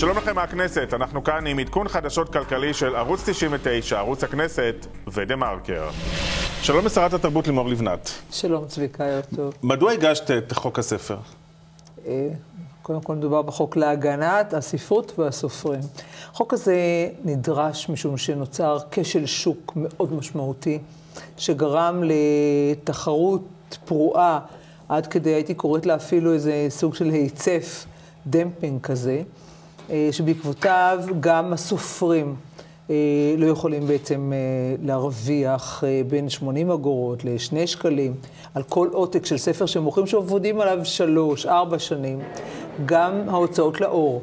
שלום לכם מהכנסת, אנחנו כאן עם עדכון חדשות כלכלי של ערוץ 99, ערוץ הכנסת ודה מרקר. שלום לשרת התרבות לימור לבנת. שלום צביקה, ערב טוב. מדוע הגשת את חוק הספר? אה, קודם כל מדובר בחוק להגנת הספרות והסופרים. החוק הזה נדרש משום שנוצר כשל שוק מאוד משמעותי, שגרם לתחרות פרועה, עד כדי, הייתי קוראת לה אפילו איזה סוג של היצף, דמפינג כזה, שבעקבותיו גם הסופרים אה, לא יכולים בעצם להרוויח בין 80 אגורות לשני שקלים על כל עותק של ספר שמוכרים שעובדים עליו שלוש, ארבע שנים. גם ההוצאות לאור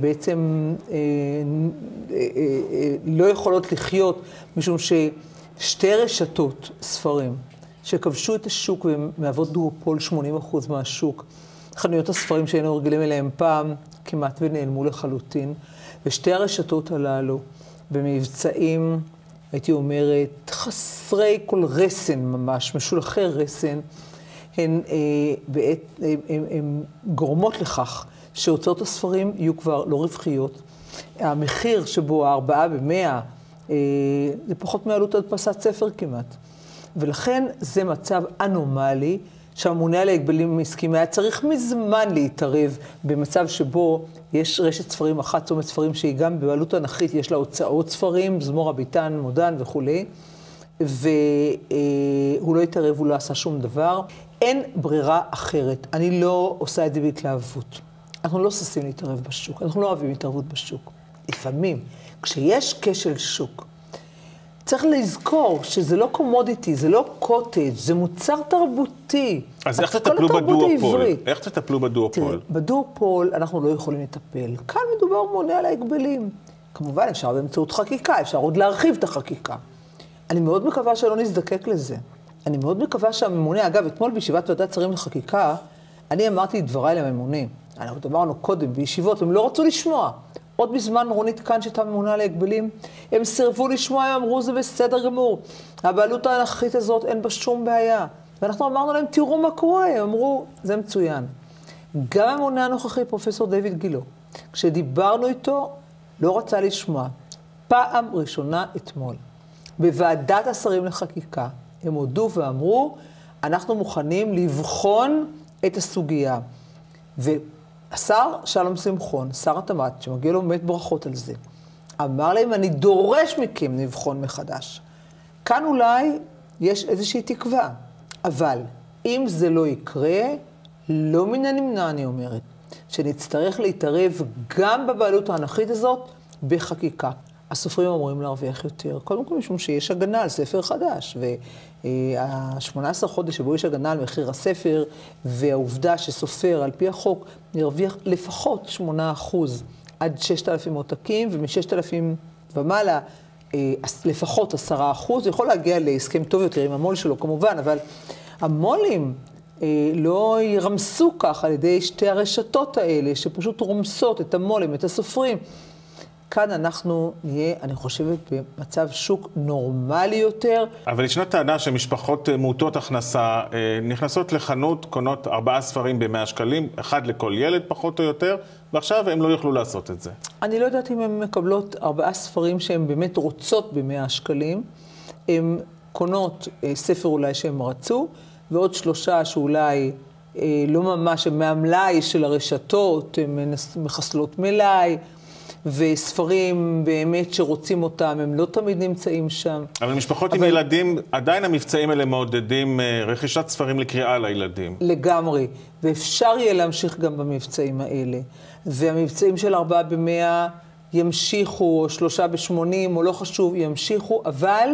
בעצם לא יכולות לחיות, משום ששתי רשתות ספרים שכבשו את השוק ומהוות דואופול 80% מהשוק, חנויות הספרים שהיינו רגילים אליהם פעם, כמעט ונעלמו לחלוטין, ושתי הרשתות הללו במבצעים, הייתי אומרת, חסרי כל רסן ממש, משולחי רסן, הן, אה, בעת, הן, הן, הן גורמות לכך שהוצאות הספרים יהיו כבר לא רווחיות. המחיר שבו הארבעה במאה, אה, זה פחות מעלות הדפסת ספר כמעט. ולכן זה מצב אנומלי, שהממונה על ההגבלים העסקיים היה צריך מזמן להתערב במצב שבו יש רשת ספרים אחת, צומת ספרים שהיא גם בבעלות אנכית, יש לה הוצאות ספרים, זמור הביטן, מודן וכולי, והוא לא התערב, הוא לא עשה שום דבר. אין ברירה אחרת. אני לא עושה את זה בהתלהבות. אנחנו לא ששים להתערב בשוק, אנחנו לא אוהבים התערבות בשוק. לפעמים, כשיש כשל שוק, צריך לזכור שזה לא קומודיטי, זה לא קוטג', זה מוצר תרבותי. אז איך תטפלו בדואופול? איך תטפלו בדואופול? תראה, בדואופול אנחנו לא יכולים לטפל. כאן מדובר מונה על ההגבלים. כמובן, אפשר באמצעות חקיקה, אפשר עוד להרחיב את החקיקה. אני מאוד מקווה שלא נזדקק לזה. אני מאוד מקווה שהממונה, אגב, אתמול בישיבת ועדת שרים לחקיקה, אני אמרתי את דבריי לממונה. אנחנו דיברנו קודם בישיבות, הם לא רצו לשמוע. עוד בזמן רונית כאן, שהייתה ממונה על ההגבלים, הם סירבו לשמוע, הם אמרו, זה בסדר גמור. הבעלות האנכית הזאת, אין בה שום בעיה. ואנחנו אמרנו להם, תראו מה קורה, הם אמרו, זה מצוין. גם הממונה הנוכחי, פרופסור דיוויד גילו, כשדיברנו איתו, לא רצה לשמוע. פעם ראשונה אתמול, בוועדת השרים לחקיקה, הם הודו ואמרו, אנחנו מוכנים לבחון את הסוגיה. והשר שלום שמחון, שר התמ"ת, שמגיע לו באמת ברכות על זה, אמר להם, אני דורש מכם לבחון מחדש. כאן אולי יש איזושהי תקווה, אבל אם זה לא יקרה, לא מן הנמנע, אני אומרת, שנצטרך להתערב גם בבעלות האנכית הזאת בחקיקה. הסופרים אמורים להרוויח יותר. קודם כל משום שיש הגנה על ספר חדש, וה-18 חודש שבו יש הגנה על מחיר הספר, והעובדה שסופר על פי החוק ירוויח לפחות 8 אחוז עד 6,000 עותקים, ומ-6,000 ומעלה אה, לפחות 10 אחוז, יכול להגיע להסכם טוב יותר עם המו"ל שלו כמובן, אבל המו"לים אה, לא ירמסו כך על ידי שתי הרשתות האלה, שפשוט רומסות את המו"לים, את הסופרים. כאן אנחנו נהיה, אני חושבת, במצב שוק נורמלי יותר. אבל ישנה טענה שמשפחות מעוטות הכנסה אה, נכנסות לחנות, קונות ארבעה ספרים ב-100 שקלים, אחד לכל ילד פחות או יותר, ועכשיו הם לא יוכלו לעשות את זה. אני לא יודעת אם הן מקבלות ארבעה ספרים שהן באמת רוצות ב-100 שקלים. הן קונות אה, ספר אולי שהן רצו, ועוד שלושה שאולי... אה, לא ממש, הם מהמלאי של הרשתות, הן מחסלות מלאי, וספרים באמת שרוצים אותם, הם לא תמיד נמצאים שם. אבל משפחות אבל... עם ילדים, עדיין המבצעים האלה מעודדים אה, רכישת ספרים לקריאה לילדים. לגמרי, ואפשר יהיה להמשיך גם במבצעים האלה. והמבצעים של ארבעה במאה ימשיכו, או שלושה בשמונים, או לא חשוב, ימשיכו, אבל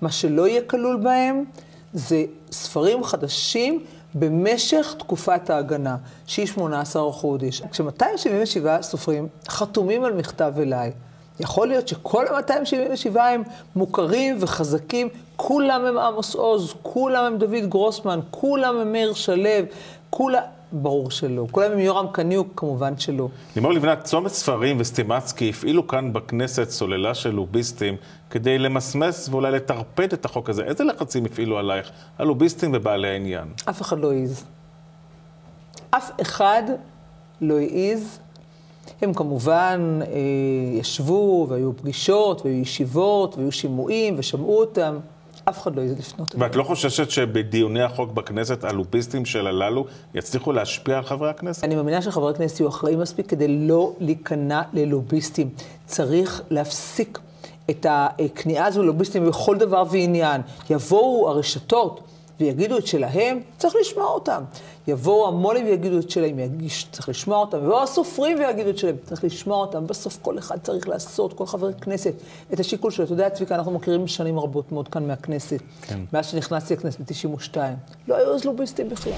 מה שלא יהיה כלול בהם זה ספרים חדשים במשך תקופת ההגנה, שהיא 18 חודש. כש-277 סופרים חתומים על מכתב אליי, יכול להיות שכל ה-277 הם מוכרים וחזקים, כולם הם עמוס עוז, כולם הם דוד גרוסמן, כולם הם מאיר שלו, כולם... ברור שלא. כולם עם יורם קניוק, כמובן שלא. לימור לבנת, צומת ספרים וסטימצקי הפעילו כאן בכנסת סוללה של לוביסטים כדי למסמס ואולי לטרפד את החוק הזה. איזה לחצים הפעילו עלייך, הלוביסטים ובעלי העניין? אף אחד לא העז. אף אחד לא העז. הם כמובן אה, ישבו והיו פגישות והיו ישיבות והיו שימועים ושמעו אותם. אף אחד לא יעז לפנות. ואת לא חוששת שבדיוני החוק בכנסת הלוביסטים של הללו יצליחו להשפיע על חברי הכנסת? אני מאמינה שחברי הכנסת יהיו אחראים מספיק כדי לא להיכנע ללוביסטים. צריך להפסיק את הכניעה הזו ללוביסטים בכל דבר ועניין. יבואו הרשתות ויגידו את שלהם, צריך לשמוע אותם. יבואו המו"לים ויגידו את שלהם, יגיש, צריך לשמוע אותם. יבואו הסופרים ויגידו את שלהם, צריך לשמוע אותם. בסוף כל אחד צריך לעשות, כל חבר כנסת, את השיקול שלו. אתה יודע, צביקה, אנחנו מכירים שנים רבות מאוד כאן מהכנסת. כן. מאז שנכנסתי לכנסת ב-92. לא היו אז לוביסטים בכלל.